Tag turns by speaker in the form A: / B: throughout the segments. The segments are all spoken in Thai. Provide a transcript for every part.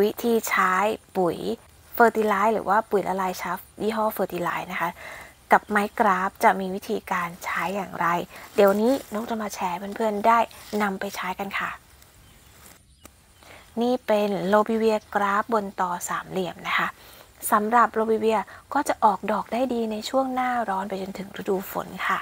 A: วิธีใช้ปุ๋ยเฟอร์ติไลฟ์หรือว่าปุ๋ยละลายช้ายี่ห้อเฟอร์ติไลฟ์นะคะ กับไม้ graft จะมีวิธีการใช้อย่างไร เดี๋ยววันนี้นกจะมาแชร์เพื่อนๆได้นำไปใช้กันค่ะ นี่เป็นโลบิเวีย graft บนตอสามเหลี่ยมนะคะสำหรับโลบิเวียก็จะออกดอกได้ดีในช่วงหน้าร้อนไปจนถึงฤดูฝนค่ะ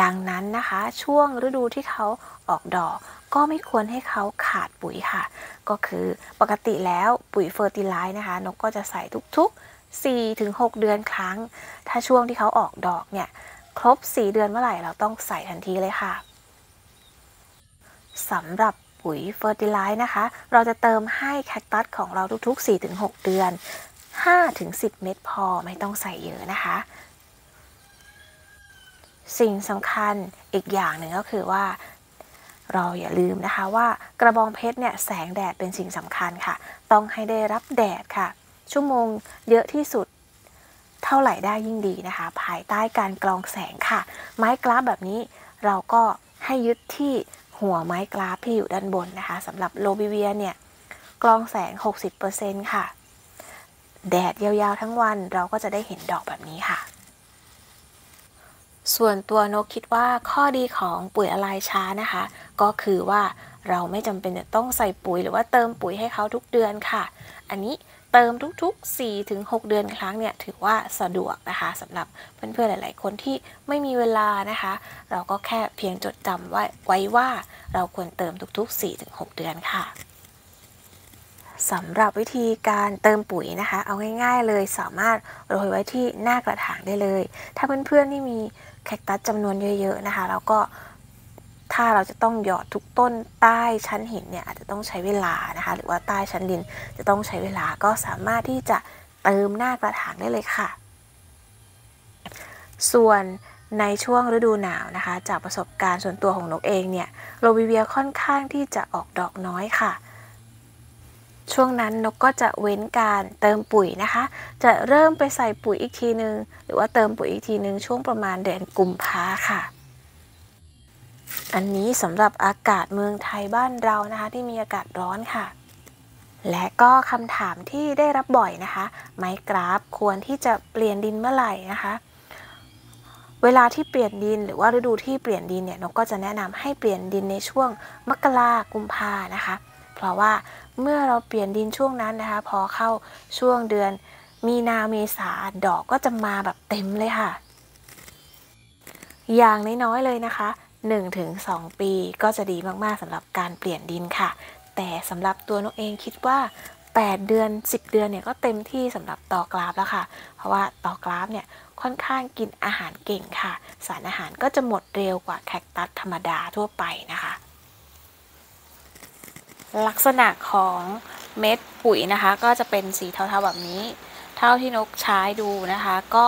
A: ดังนั้นนะคะ ช่วงฤดูที่เขาออกดอก ก็ไม่ควรให้เขาขาดปุ๋ยค่ะ ก็คือปกติแล้วปุ๋ยเฟอร์ติไลซ์นะคะ นกก็จะใส่ทุกๆ 4-6 เดือนครั้ง ถ้าช่วงที่เขาออกดอกเนี่ย ครบ 4 เดือนเมื่อไหร่เราต้องใส่ทันทีเลยค่ะสำหรับปุ๋ยเฟอร์ติไลซ์นะคะ เราจะเติมให้แคคตัสของเราทุกๆ 4-6 เดือน 5-10 เม็ดพอไม่ต้องใส่เยอะนะคะ สิ่งสำคัญอีกอย่างหนึ่งก็คือว่า เราอย่าลืมนะคะว่ากระบองเพชรเนี่ยแสงแดดเป็นสิ่งสำคัญค่ะ ต้องให้ได้รับแดดค่ะ ชั่วโมงเยอะที่สุดเท่าไหร่ได้ยิ่งดีนะคะ ภายใต้การกรองแสงค่ะ ไม้กราฟแบบนี้เราก็ให้ยึดที่หัวไม้กราฟที่อยู่ด้านบนนะคะสำหรับโลบิเวียเนี่ยกรองแสง 60%ค่ะ แดดยาวๆทั้งวันเราก็จะได้เห็นดอกแบบนี้ค่ะ ส่วนตัวนกคิดว่าข้อดีของปุ๋ยละลายช้านะคะ ก็คือว่าเราไม่จำเป็นจะต้องใส่ปุ๋ยหรือว่าเติมปุ๋ยให้เขาทุกเดือนค่ะ อันนี้เติมทุกๆ 4-6 เดือนครั้งเนี่ยถือว่าสะดวกนะคะสำหรับเพื่อนๆหลาย ๆ คนที่ไม่มีเวลานะคะ เราก็แค่เพียงจดจำไว้ไว้ว่าเราควรเติมทุกๆ 4-6 เดือนค่ะ สำหรับวิธีการเติมปุ๋ยนะคะ เอาง่ายๆเลยสามารถโรยไว้ที่หน้ากระถางได้เลย ถ้าเพื่อนๆที่มีแคคตัสจำนวนเยอะๆนะคะ แล้วก็ถ้าเราจะต้องหยอดทุกต้นใต้ชั้นหินเนี่ยอาจจะต้องใช้เวลานะคะ หรือว่าใต้ชั้นดินจะต้องใช้เวลาก็สามารถที่จะเติมหน้ากระถางได้เลยค่ะ ส่วนในช่วงฤดูหนาวนะคะ จากประสบการณ์ส่วนตัวของนกเองเนี่ยโรบิเวียค่อนข้างที่จะออกดอกน้อยค่ะ ช่วงนั้นนกก็จะเว้นการเติมปุ๋ยนะคะ จะเริ่มไปใส่ปุ๋ยอีกทีนึง หรือว่าเติมปุ๋ยอีกทีนึงช่วงประมาณเดือนกุมภาค่ะ อันนี้สำหรับอากาศเมืองไทยบ้านเรานะคะ ที่มีอากาศร้อนค่ะ และก็คำถามที่ได้รับบ่อยนะคะ ไม้กราฟควรที่จะเปลี่ยนดินเมื่อไหร่นะคะเวลาที่เปลี่ยนดินหรือว่าฤดูที่เปลี่ยนดินเนี่ยนกก็จะแนะนำให้เปลี่ยนดินในช่วงมกรากุมภานะคะ เพราะว่าเมื่อเราเปลี่ยนดินช่วงนั้นนะคะ พอเข้าช่วงเดือน มีนาเมษาดอกก็จะมาแบบเต็มเลยค่ะ อย่างน้อยๆเลยนะคะ 1-2 ปีก็จะดีมากๆสำหรับการเปลี่ยนดินค่ะ แต่สำหรับตัวนกเองคิดว่า 8 เดือน 10 เดือนเนี่ยก็เต็มที่สำหรับตอกราฟแล้วค่ะ เพราะว่าตอกราฟเนี่ยค่อนข้างกินอาหารเก่งค่ะ สารอาหารก็จะหมดเร็วกว่าแคคตัสธรรมดาทั่วไปนะคะ ลักษณะของเม็ดปุ๋ยนะคะ ก็จะเป็นสีเทาๆแบบนี้ เท่าที่นกใช้ดูนะคะ ก็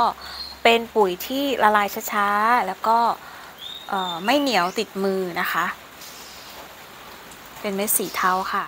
A: เป็นปุ๋ยที่ละลายช้าๆ แล้วก็ไม่เหนียวติดมือนะคะ เป็นเม็ดสีเทาค่ะ